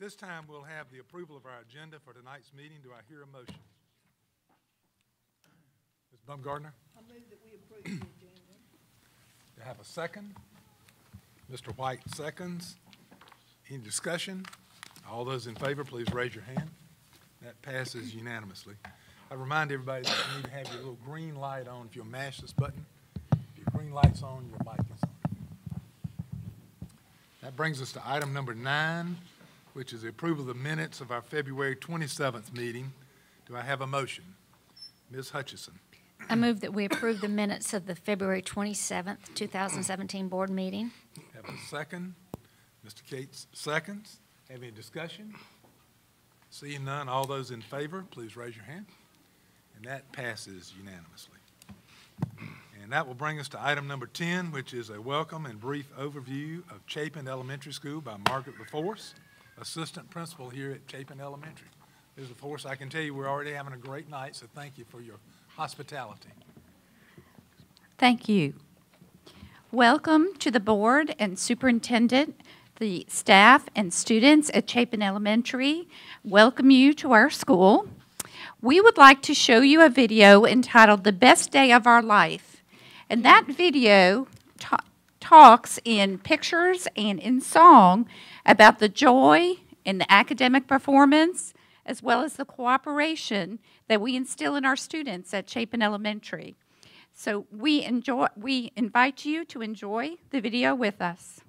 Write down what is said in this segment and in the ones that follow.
this time, we'll have the approval of our agenda for tonight's meeting. Do I hear a motion? Ms. Bumgardner? I move that we approve the agenda. Do I have a second? Mr. White seconds. Any discussion? All those in favor, please raise your hand. That passes unanimously. I remind everybody that you need to have your little green light on. If you'll mash this button, if your green light's on, your mic is on. That brings us to item number nine, which is the approval of the minutes of our February 27th meeting. Do I have a motion? Ms. Hutchison? I move that we approve the minutes of the February 27th, 2017 board meeting. Have a second. Mr. Cates, seconds. Have any discussion? Seeing none, all those in favor, please raise your hand. And that passes unanimously. And that will bring us to item number 10, which is a welcome and brief overview of Chapin Elementary School by Margaret LaForce, Assistant Principal here at Chapin Elementary. Ms. LaForce, I can tell you we're already having a great night, so thank you for your hospitality. Thank you. Welcome to the board and superintendent, the staff and students at Chapin Elementary. Welcome you to our school. We would like to show you a video entitled The Best Day of Our Life. And that video talks in pictures and in song about the joy in the academic performance as well as the cooperation that we instill in our students at Chapin Elementary. So we enjoy we invite you to enjoy the video with us.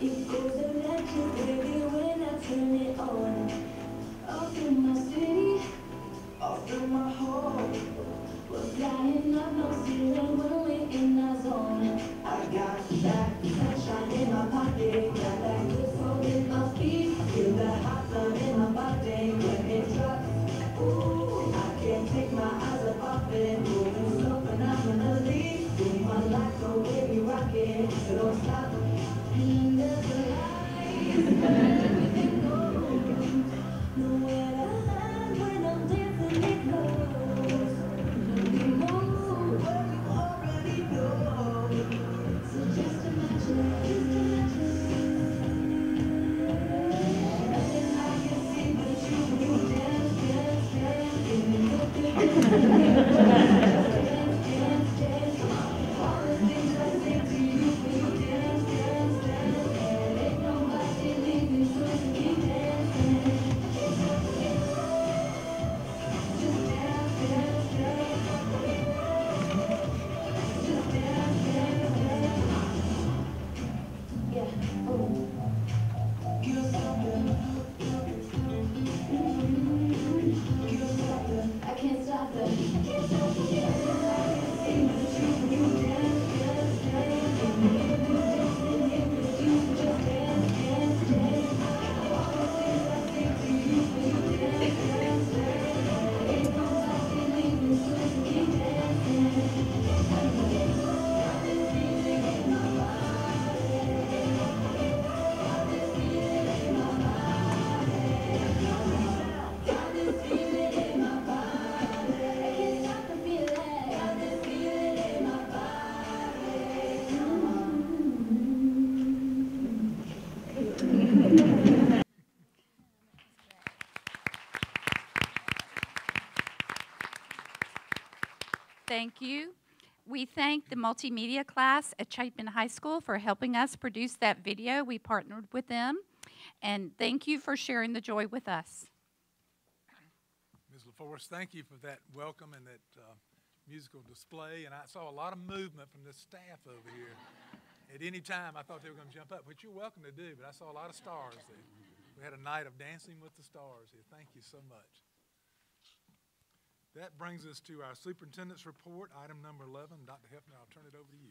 It goes electric, baby, when I turn it on. Off from my city, off from my heart. We're flying up no ceiling when we're in our zone. I got that. Thank you. We thank the multimedia class at Chapin High School for helping us produce that video. We partnered with them. And thank you for sharing the joy with us. Ms. LaForest, thank you for that welcome and that uh, musical display. And I saw a lot of movement from the staff over here. At any time, I thought they were going to jump up, which you're welcome to do, but I saw a lot of stars there. We had a night of dancing with the stars here. Thank you so much. That brings us to our superintendent's report, item number 11. Dr. Hefner, I'll turn it over to you.